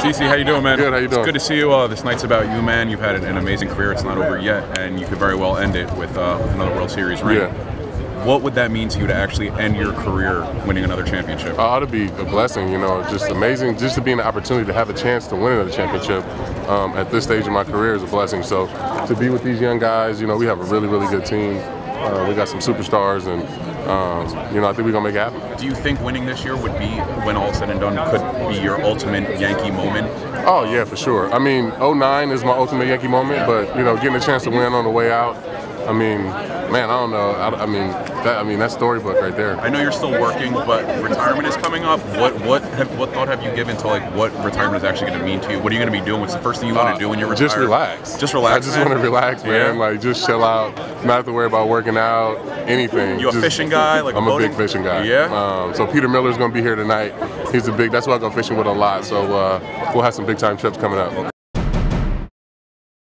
CC, how you doing, man? Good, how you doing? It's good to see you. Uh, this night's about you, man. You've had an, an amazing career. It's not over yet, and you could very well end it with uh, another World Series ring. Yeah. What would that mean to you to actually end your career winning another championship? Uh, ought to be a blessing, you know, just amazing. Just to be an opportunity to have a chance to win another championship um, at this stage of my career is a blessing. So to be with these young guys, you know, we have a really, really good team. Uh, we got some superstars, and um, you know, I think we're gonna make it happen. Do you think winning this year would be, when all said and done, could be your ultimate Yankee moment? Oh yeah, for sure. I mean, 09 is my ultimate Yankee moment, but you know, getting a chance to win on the way out. I mean, man, I don't know. I, I mean, that, I mean that's storybook right there. I know you're still working, but retirement is coming up. What what have, what thought have you given to like what retirement is actually going to mean to you? What are you going to be doing? What's the first thing you want Uh, to do when you're retired? Just relax. Just relax. I just want to relax, man. Yeah. Like just chill out. Not have to worry about working out, anything. You a Just- fishing guy? Like I'm a boating? big fishing guy. Yeah? Um, so Peter Miller's gonna be here tonight. He's a big. That's why I go fishing with a lot. So uh, we'll have some big time trips coming up.